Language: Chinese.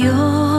有